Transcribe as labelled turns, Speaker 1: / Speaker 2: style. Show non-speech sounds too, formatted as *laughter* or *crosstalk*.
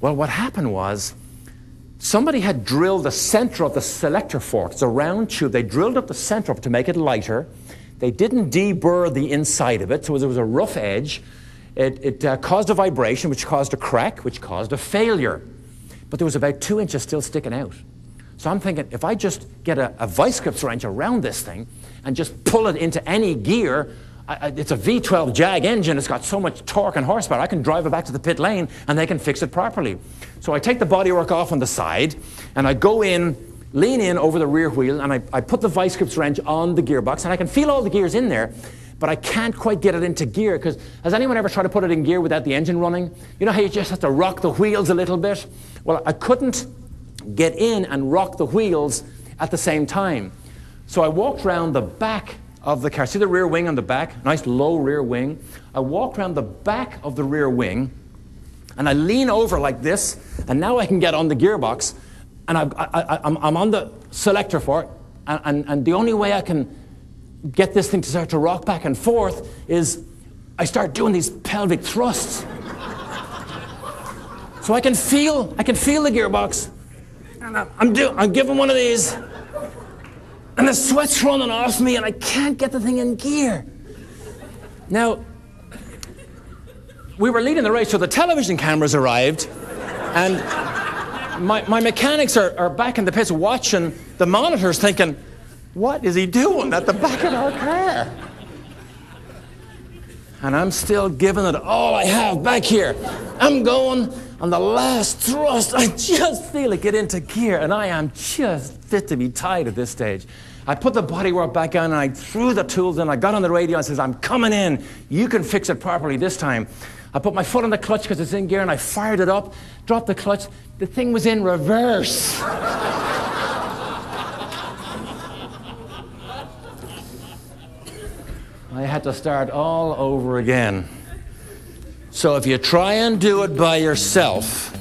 Speaker 1: Well, what happened was somebody had drilled the center of the selector fork. It's a round tube. They drilled up the center of it to make it lighter. They didn't deburr the inside of it, so there was a rough edge. It, it uh, caused a vibration, which caused a crack, which caused a failure. But there was about two inches still sticking out. So I'm thinking, if I just get a, a vice grips wrench around this thing and just pull it into any gear, I, it's a V12 Jag engine. It's got so much torque and horsepower. I can drive it back to the pit lane and they can fix it properly. So I take the bodywork off on the side and I go in, lean in over the rear wheel, and I, I put the vice grips wrench on the gearbox and I can feel all the gears in there but I can't quite get it into gear because has anyone ever tried to put it in gear without the engine running? You know how you just have to rock the wheels a little bit? Well, I couldn't get in and rock the wheels at the same time. So I walked around the back of the car. See the rear wing on the back? Nice low rear wing. I walk around the back of the rear wing and I lean over like this, and now I can get on the gearbox, and I, am on the selector for it, and, and, and the only way I can get this thing to start to rock back and forth is I start doing these pelvic thrusts. so I can feel, I can feel the gearbox, and I'm, I'm, do, I'm giving one of these, and the sweat's running off me, and I can't get the thing in gear. Now, we were leading the race, so the television cameras arrived, and my, my mechanics are, are back in the pits watching the monitors, thinking, what is he doing at the back of our car? And I'm still giving it all I have back here. I'm going on the last thrust. I just feel it get into gear, and I am just fit to be tied at this stage. I put the bodywork back on and I threw the tools in. I got on the radio and says, I'm coming in. You can fix it properly this time. I put my foot on the clutch because it's in gear and I fired it up, dropped the clutch. The thing was in reverse. *laughs* I had to start all over again. So if you try and do it by yourself,